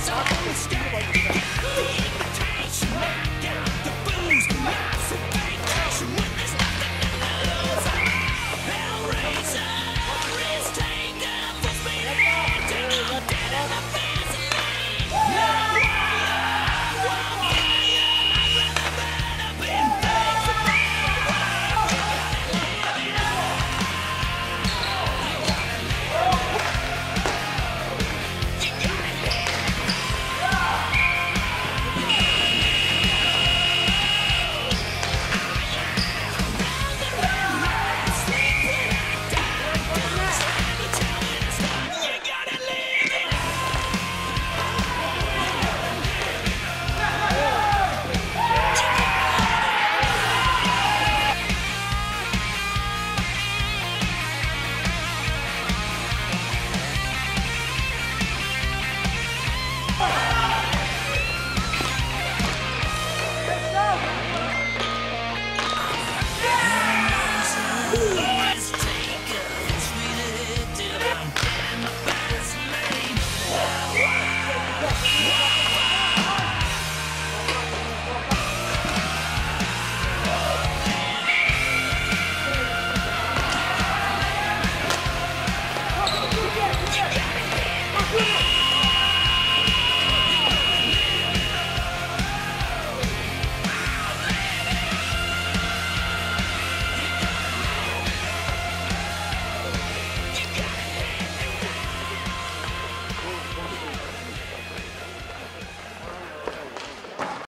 It's all the invitation.